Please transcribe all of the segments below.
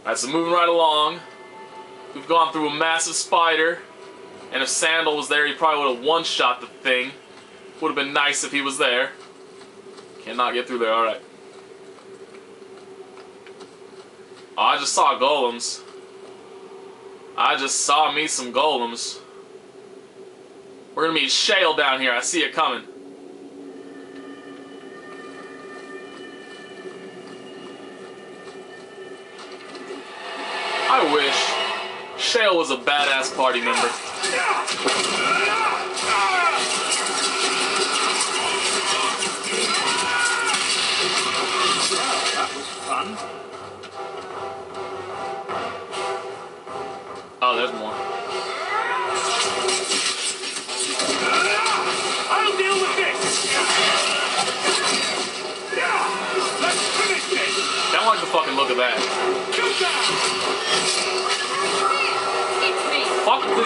Alright, so moving right along. We've gone through a massive spider. And if Sandal was there, he probably would have one-shot the thing. Would have been nice if he was there. Cannot get through there, alright. Oh, I just saw golems. I just saw me some golems. We're gonna meet Shale down here. I see it coming. I wish Shale was a badass party member.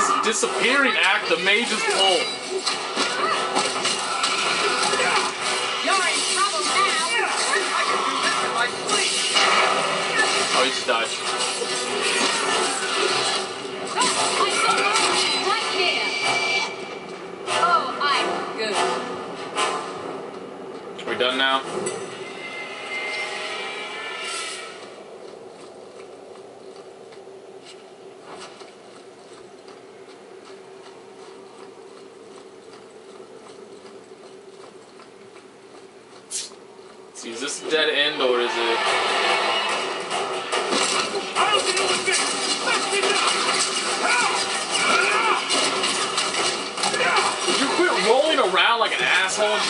This disappearing act the mages pull. You're in trouble now. I can do this in my sleep. Oh, he just died. Oh, I saw right. Oh, I'm good. Are we done now?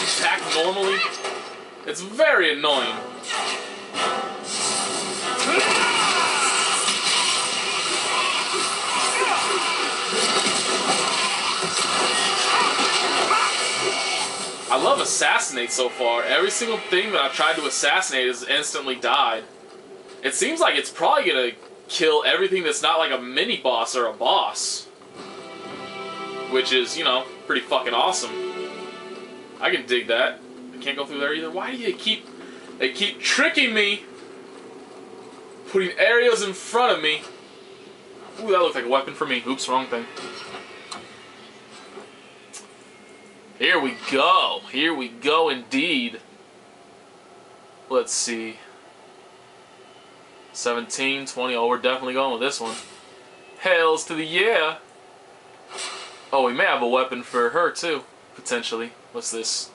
Attack normally? It's very annoying. I love assassinate so far. Every single thing that I've tried to assassinate has instantly died. It seems like it's probably gonna kill everything that's not like a mini boss or a boss. Which is, you know, pretty fucking awesome. I can dig that. I can't go through there either. Why do you keep they keep tricking me? Putting areas in front of me. Ooh, that looked like a weapon for me. Oops, wrong thing. Here we go. Here we go indeed. Let's see. 17, 20. Oh, we're definitely going with this one. Hails to the yeah. Oh, we may have a weapon for her too, potentially. What's this?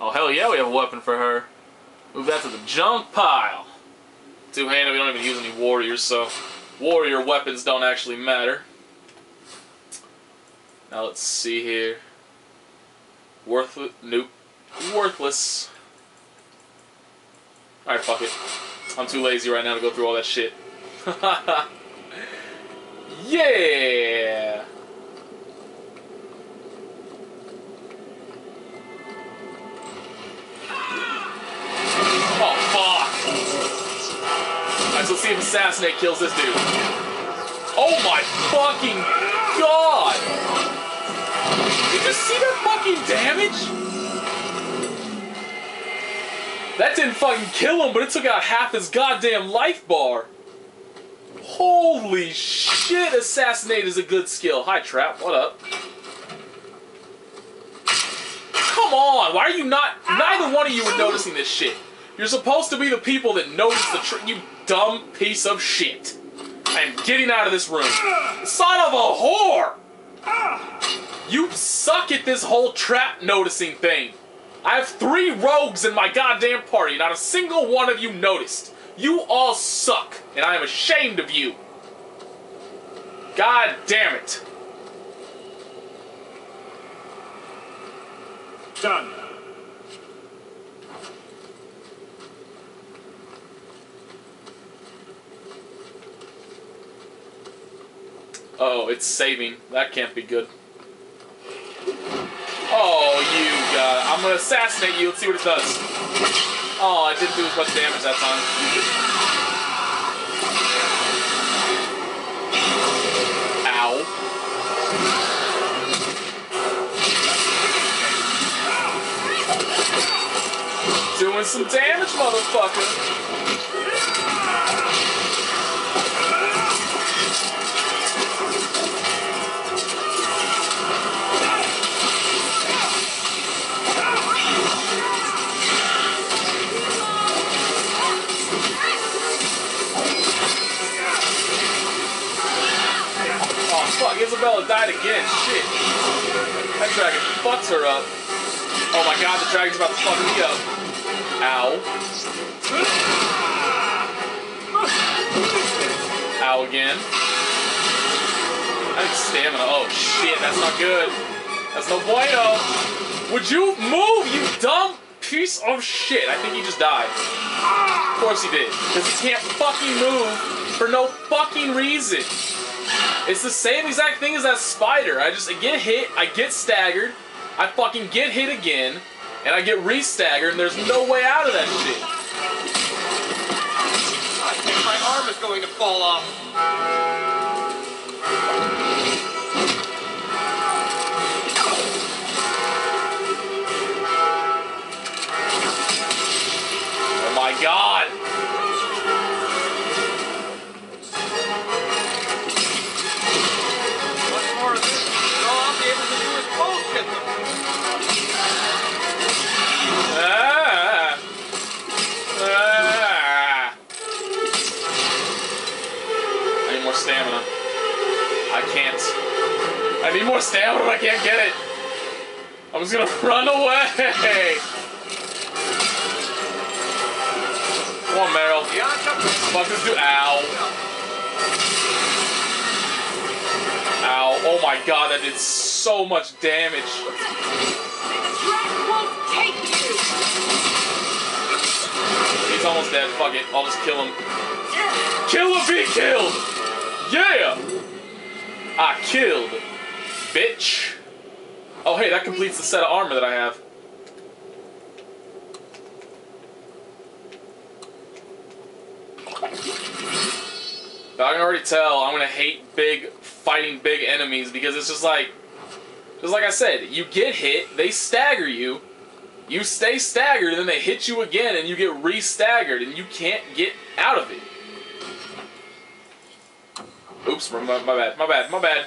Oh, hell yeah, we have a weapon for her. Move that to the junk pile. Two-handed, we don't even use any warriors, so warrior weapons don't actually matter. Now let's see here. Worthless. Nope. Worthless. Alright, fuck it. I'm too lazy right now to go through all that shit. yeah! See if Assassinate kills this dude. Oh my fucking god! Did you see that fucking damage? That didn't fucking kill him, but it took out half his goddamn life bar. Holy shit, Assassinate is a good skill. Hi, Trap, what up? Come on, why are you not... Neither one of you are noticing this shit. You're supposed to be the people that notice the trick, you dumb piece of shit. I am getting out of this room. Son of a whore! You suck at this whole trap noticing thing. I have three rogues in my goddamn party, not a single one of you noticed. You all suck, and I am ashamed of you. God damn it. Done. Oh, it's saving. That can't be good. Oh, you god. I'm gonna assassinate you. Let's see what it does. Oh, it didn't do as much damage that time. Ow. Doing some damage, motherfucker. Isabela died again. Shit. That dragon fucks her up. Oh my god, the dragon's about to fuck me up. Ow. Ow again. I need stamina. Oh shit, that's not good. That's no bueno. Would you move, you dumb piece of shit? I think he just died. Of course he did. Because he can't fucking move for no fucking reason. It's the same exact thing as that spider. I just I get hit, I get staggered, I fucking get hit again, and I get re-staggered, and there's no way out of that shit. I think my arm is going to fall off. More stamina, but I can't get it. I'm just gonna run away. Come on, Merrill. Fuck this dude. Ow. Ow. Oh my god, that did so much damage. He's almost dead. Fuck it. I'll just kill him. Kill or be killed! Yeah! I killed. Bitch. Oh, hey, that completes the set of armor that I have. But I can already tell I'm gonna hate big fighting big enemies because it's just like just like I said, you get hit, they stagger you, you stay staggered, and then they hit you again, and you get re-staggered, and you can't get out of it. Oops, my, my bad, my bad, my bad.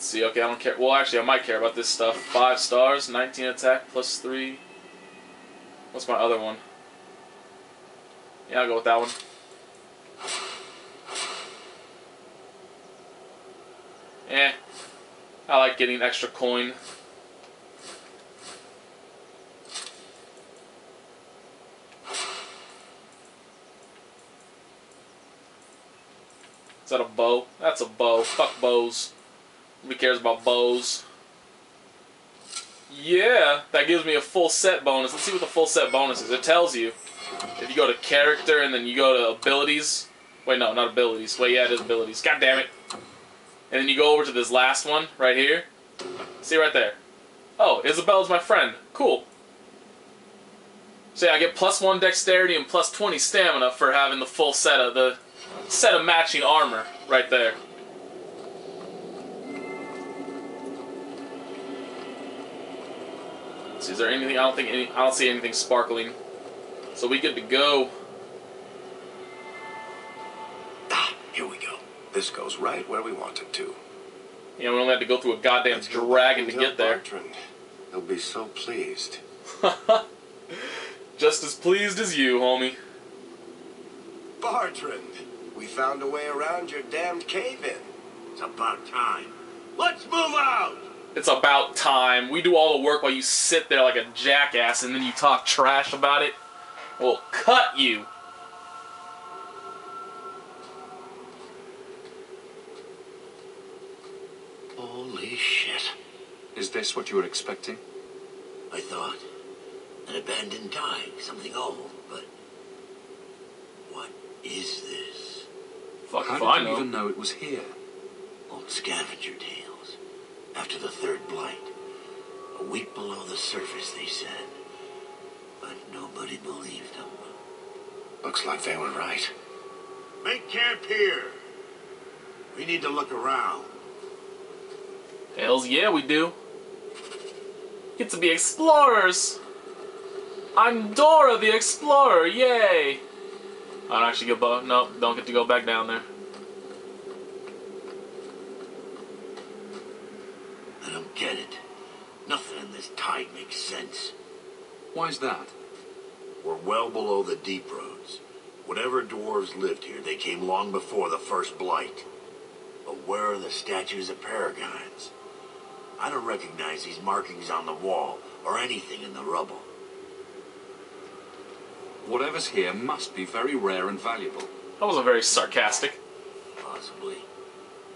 Let's see, okay, I don't care. Well, actually, I might care about this stuff. Five stars, 19 attack, plus three. What's my other one? Yeah, I'll go with that one. Eh. I like getting extra coin. Is that a bow? That's a bow. Fuck bows. Nobody cares about bows. Yeah, that gives me a full set bonus. Let's see what the full set bonus is. It tells you. If you go to character and then you go to abilities. Wait, no, not abilities. Wait, yeah, it is abilities. God damn it. And then you go over to this last one right here. See right there. Oh, Isabela's my friend. Cool. So yeah, I get plus one dexterity and plus 20 stamina for having the full set of the set of matching armor right there. Is there anything? I don't think any. I don't see anything sparkling. So we good to go. Ah, here we go. This goes right where we want it to. Yeah, we only had to go through a goddamn Let's go dragon to get there. Bartrand. He'll be so pleased. Just as pleased as you, homie. Bartrand, we found a way around your damned cave-in. It's about time. Let's move out! It's about time. We do all the work while you sit there like a jackass and then you talk trash about it. We'll cut you. Holy shit. Is this what you were expecting? I thought. An abandoned thaig, something old, but what is this? Fuck How if did I you know. even know it was here? Old scavenger tales. After the third blight. A week below the surface, they said. But nobody believed them. Looks like they were right. Make camp here. We need to look around. Hells yeah, we do. Get to be explorers. I'm Dora the Explorer, yay! I don't actually get bo- no, don't get to go back down there. I don't get it. Nothing in this thaig makes sense. Why's that? We're well below the deep roads. Whatever dwarves lived here, they came long before the first blight. But where are the statues of paragons? I don't recognize these markings on the wall or anything in the rubble. Whatever's here must be very rare and valuable. That wasn't very sarcastic. Possibly.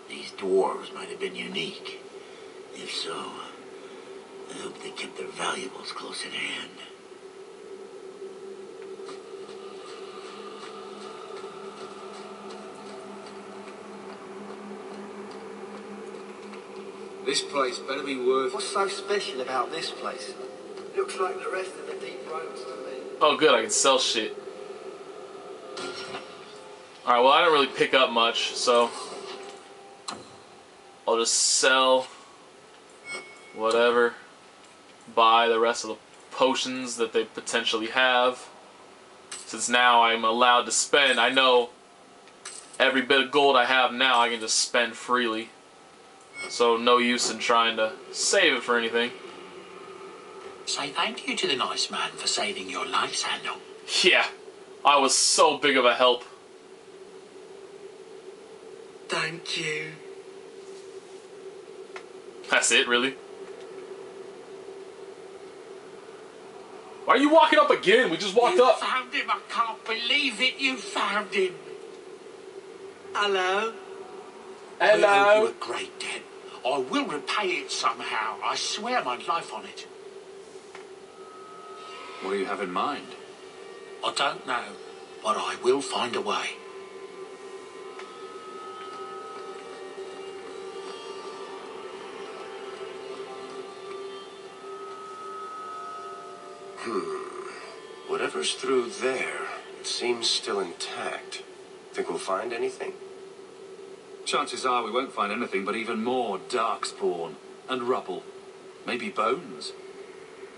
These dwarves might have been unique. If so, I hope they kept their valuables close at hand. This place better be worth. What's so special about this place? Looks like the rest of the deep roads to me. Oh, good, I can sell shit. Alright, well, I don't really pick up much, so. I'll just sell whatever. Buy the rest of the potions that they potentially have. Since now I'm allowed to spend, I know every bit of gold I have now I can just spend freely. So, no use in trying to save it for anything. Say thank you to the nice man for saving your life, Samuel. Yeah, I was so big of a help. Thank you. That's it, really? Why are you walking up again? We just walked you up. found him. I can't believe it. You found him. Hello. Hello? You owe Hello. a great debt. I will repay it somehow. I swear my life on it. What do you have in mind? I don't know, but I will find a way. Whatever's through there, it seems still intact. Think we'll find anything? Chances are we won't find anything but even more darkspawn and rubble. Maybe bones.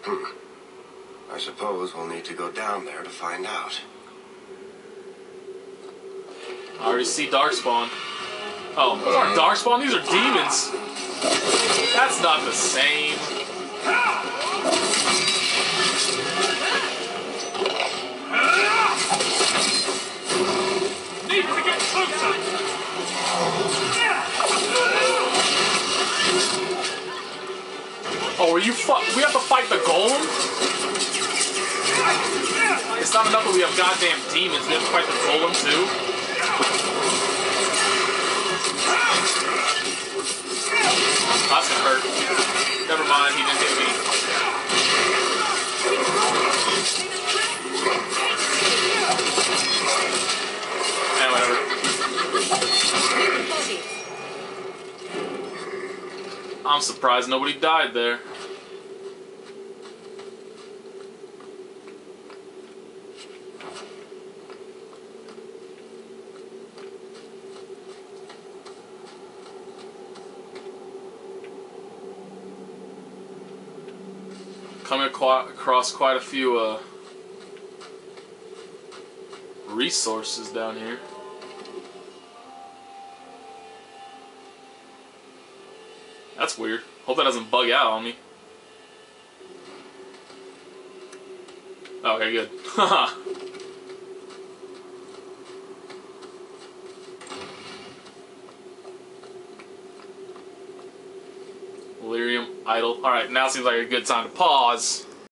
Hmm. I suppose we'll need to go down there to find out. I already see Darkspawn. Oh, those aren't Darkspawn, these are demons. That's not the same. Oh, are you fuck? We have to fight the golem? It's not enough that we have goddamn demons. We have to fight the golem too. That's gonna hurt. Never mind, he didn't hit me. I'm surprised nobody died there. Coming across quite a few uh, resources down here. Weird. Hope that doesn't bug out on me. Okay, good. Haha. Lyrium idol. Alright, now seems like a good time to pause.